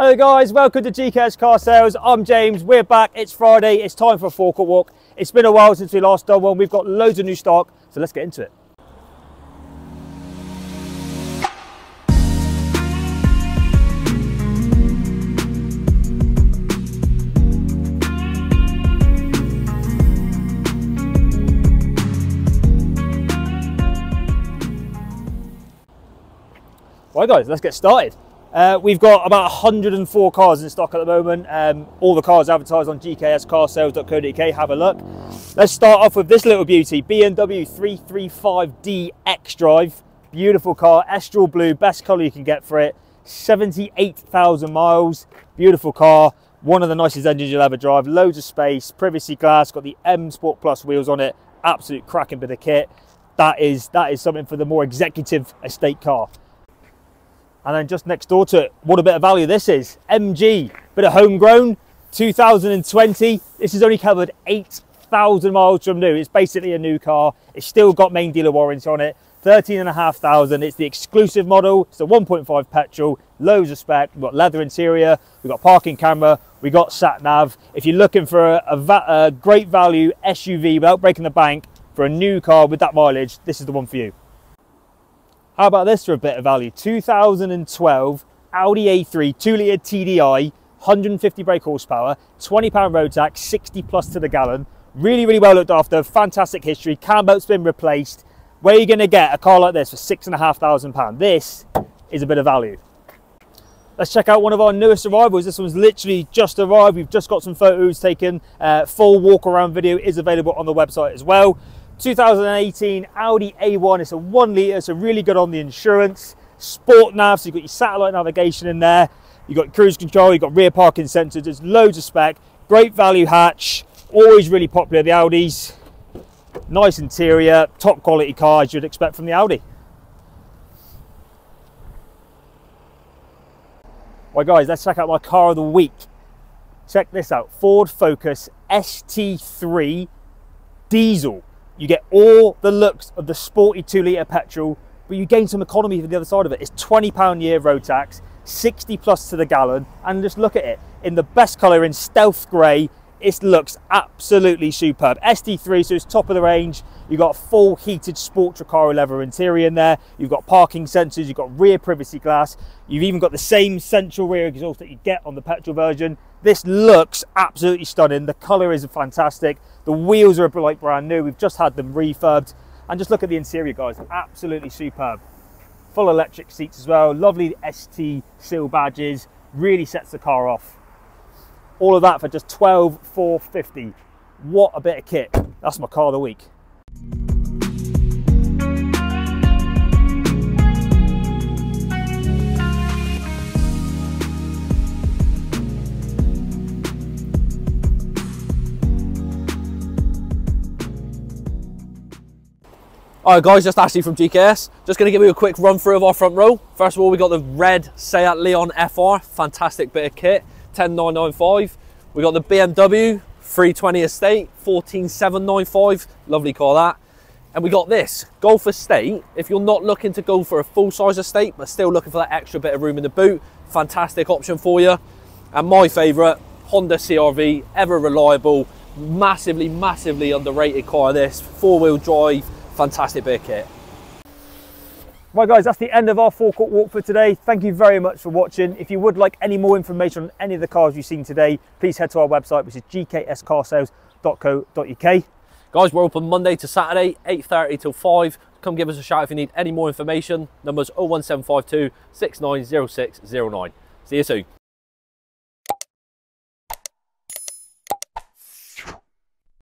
Hello guys, welcome to GKS Car Sales. I'm James, we're back, it's Friday, it's time for a forecourt walk. It's been a while since we last done one, we've got loads of new stock, so let's get into it. Right guys, let's get started. Uh, we've got about 104 cars in stock at the moment. Um, all the cars advertised on gkscarsales.co.uk. Have a look. Let's start off with this little beauty, BMW 335D X-Drive. Beautiful car, Estoril Blue, best colour you can get for it. 78,000 miles, beautiful car. One of the nicest engines you'll ever drive. Loads of space, privacy glass, got the M Sport Plus wheels on it. Absolute cracking bit of kit. That is, that is something for the more executive estate car. And then just next door to it, what a bit of value this is. MG, bit of homegrown, 2020. This has only covered 8,000 miles from new. It's basically a new car. It's still got main dealer warranty on it. 13,500. It's the exclusive model. It's a 1.5 petrol, loads of spec. We've got leather interior, we've got parking camera, we've got sat nav. If you're looking for a, a, a great value SUV without breaking the bank for a new car with that mileage, this is the one for you. How about this for a bit of value? 2012 Audi A3 2 litre TDI, 150 brake horsepower, 20 pound road tax, 60 plus to the gallon. Really, really well looked after, fantastic history. Cam belt's been replaced. Where are you going to get a car like this for six and a half thousand pound? This is a bit of value. Let's check out one of our newest arrivals. This one's literally just arrived. We've just got some photos taken. Uh, full walk around video is available on the website as well. 2018 Audi A1. It's a one litre, so really good on the insurance. Sport nav, so you've got your satellite navigation in there. You've got cruise control, you've got rear parking sensors. There's loads of spec. Great value hatch. Always really popular, the Audis. Nice interior, top quality car as you'd expect from the Audi. Right guys, let's check out my car of the week. Check this out, Ford Focus ST3 diesel. You get all the looks of the sporty two litre petrol, but you gain some economy for the other side of it. It's £20 year road tax, 60 plus to the gallon, and just look at it. In the best colour in stealth grey, it looks absolutely superb. ST3, so it's top of the range. You've got full heated sport Recaro leather interior in there. You've got parking sensors, you've got rear privacy glass. You've even got the same central rear exhaust that you get on the petrol version. This looks absolutely stunning. The colour is fantastic. The wheels are like brand new. We've just had them refurbed. And just look at the interior, guys. Absolutely superb. Full electric seats as well. Lovely ST seal badges. Really sets the car off. All of that for just 12,450. What a bit of kit. That's my car of the week. Alright guys, just Ashley from GKS. Just going to give you a quick run through of our front row. First of all, we got the red Seat Leon FR, fantastic bit of kit, 10995. We got the BMW 320 Estate, 14795, lovely car that. And we got this, Golf Estate. If you're not looking to go for a full-size estate, but still looking for that extra bit of room in the boot, fantastic option for you. And my favourite, Honda CRV, ever reliable, massively, massively underrated car this, four-wheel drive, fantastic bit kit. Right guys, that's the end of our forecourt walk for today. Thank you very much for watching. If you would like any more information on any of the cars you've seen today, please head to our website, which is gkscarsales.co.uk. Guys, we're open Monday to Saturday, 8.30 till 5. Come give us a shout if you need any more information. Numbers 01752 690609. See you soon.